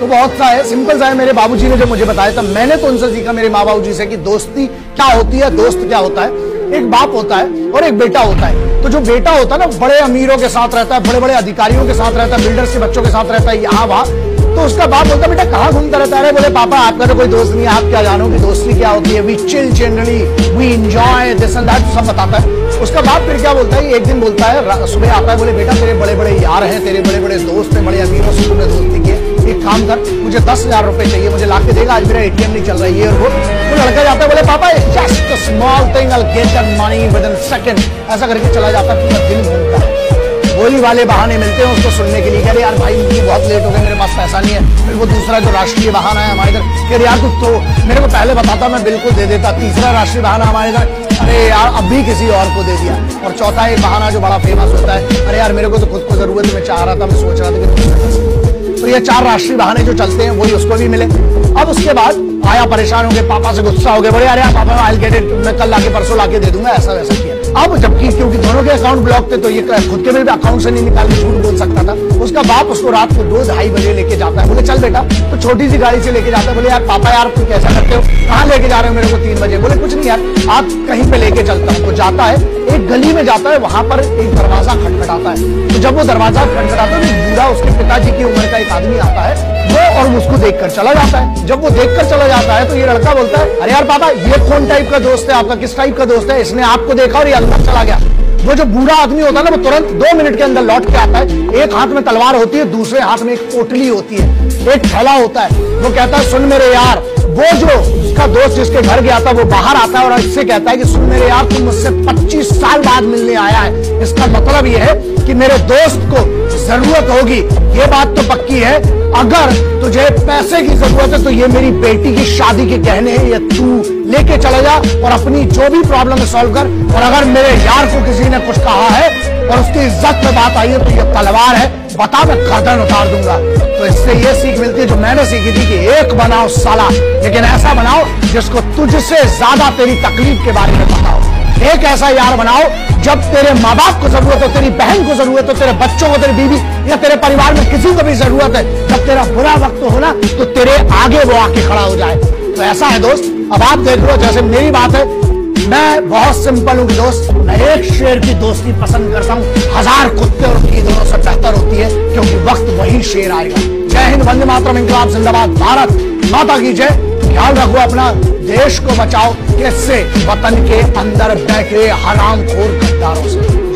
तो बहुत सा है। सिंपल सा है, मेरे बाबूजी ने जब मुझे बताया था, मैंने तो उनसे सीखा, मेरे माँ बाबू जी से कि दोस्ती क्या होती है, दोस्त क्या होता है। एक बाप होता है और एक बेटा होता है। तो जो बेटा होता है ना, बड़े अमीरों के साथ रहता है बड़े बड़े अधिकारियों के साथ रहता है बिल्डर्स के बच्चों के साथ रहता है यहाँ वहाँ। तो उसका बाप बोलता बेटा, कहाँ घूमता रहता है? बोले, पापा, आपका तो कोई दोस्त नहीं है, आप क्या जानो कि दोस्ती क्या होती है? We chill generally we enjoy this and that सब बताता है। उसका बाप फिर क्या बोलता है, एक दिन बोलता है सुबह आता है, बोले, बेटा, तेरे बड़े बड़े यार हैं, तेरे बड़े बड़े दोस्त हैं, बड़े अमीरों से तुमने दोस्ती की एक काम कर, मुझे दस हज़ार रुपए चाहिए, मुझे ला के देगा। आज मेरा एटीएम नहीं चल रहा है ये वो। वो लड़का जाता है, बोले, पापा just small thing I get that money within second ऐसा करके चला जाता है, पूरा दिन घूमता है। होली वाले बहाने मिलते हैं उसको सुनने के लिए। कह रहे, यार भाई मुझे बहुत लेट हो गया मेरे पास पैसा नहीं है। फिर वो दूसरा जो राष्ट्रीय बहाना है हमारे इधर, कह रहे, यार, तू तो मेरे को पहले बताता, मैं बिल्कुल दे देता। तीसरा राष्ट्रीय बहाना हमारे इधर, अरे यार, अब भी किसी और को दे दिया। और चौथा एक बहाना जो बड़ा फ़ेमस होता है, अरे यार, मेरे को तो खुद को ज़रूरत मैं चाह रहा था, मैं सोच रहा था कि तो ये चार राष्ट्रीय बहाने जो चलते हैं, वही उसको भी मिले। अब उसके बाद आया, परेशान हो गए पापा से गुस्सा हो गए बड़े अरे पापा आई गेट इट मैं कल लाके, परसों लाके दे दूँगा, ऐसा वैसा किया। अब जबकि क्योंकि दोनों के अकाउंट ब्लॉक थे तो ये खुद के भी अकाउंट से नहीं निकाल झूठ बोल सकता था। उसका बाप उसको रात को दो ढाई बजे लेके जाता है। बोले, चल बेटा। तो छोटी सी गाड़ी से लेके जाता है। बोले, यार, पापा यार, तुम कैसा करते हो? कहाँ लेके जा रहे हो मेरे को तीन बजे? बोले, कुछ नहीं यार, आप कहीं पे लेके चलता हूँ। तो जाता है एक गली में जाता है, वहाँ पर एक दरवाज़ा खटखटाता है। तो जब वो दरवाज़ा खटखटाता है तो बूढ़ा उसके पिताजी की उम्र का एक आदमी आता है, वो और उसको देखकर चला जाता है। जब वो देखकर चला जाता है तो ये लड़का बोलता है, अरे यार पापा, ये कौन टाइप का दोस्त है आपका? किस टाइप का दोस्त है? इसने आपको देखा और ये अंदर चला गया। वो जो बूढ़ा आदमी होता है ना, वो तुरंत दो मिनट के अंदर लौट के आता है। एक हाथ में तलवार होती है, दूसरे हाथ में एक पोटली होती है। एक थैला होता है। वो कहता है, सुन मेरे यार वो जो उसका दोस्त जिसके घर गया था, वो बाहर आता है और इससे कहता है कि, सुन मेरे यार तुम मुझसे 25 साल बाद मिलने आया है। इसका मतलब ये है कि मेरे दोस्त को ज़रूरत होगी। ये बात तो पक्की है। अगर तुझे पैसे की ज़रूरत है तो ये मेरी बेटी की शादी के गहने हैं। ये तू लेके चले जा और अपनी जो भी प्रॉब्लम है सॉल्व कर। और अगर मेरे यार को किसी ने कुछ कहा है और उसकी इज़्ज़त में बात आई है तो ये तलवार है। बता मैं गर्दन उतार दूँगा। तो इससे ये सीख मिलती है जो मैंने सीखी थी कि एक बनाओ साला, लेकिन ऐसा बनाओ जिसको तुझसे ज़्यादा तेरी तकलीफ़ के बारे में बताओ एक ऐसा यार बनाओ, जब तेरे माँ बाप को ज़रूरत हो, तेरी बहन को ज़रूरत हो, तेरे बच्चों को, तेरी बीवी या तेरे परिवार में किसी को भी ज़रूरत है, जब तेरा बुरा वक्त हो ना तो तेरे आगे वो आके खड़ा हो जाए। तो ऐसा है दोस्त, अब आप देख लो, जैसे मेरी बात है मैं बहुत सिंपल हूँ दोस्त। मैं एक शेर की दोस्ती पसंद करता हूँ। हज़ार कुत्ते और दोनों से बेहतर होती है, क्योंकि वक्त वही शेर आएगा। जय हिंद, वंदे मातरम इंकलाब जिंदाबाद, भारत माता की जय। ख्याल रखो अपना, देश को बचाओ, किससे? वतन के अंदर बैठे हराम खोर गद्दारों से।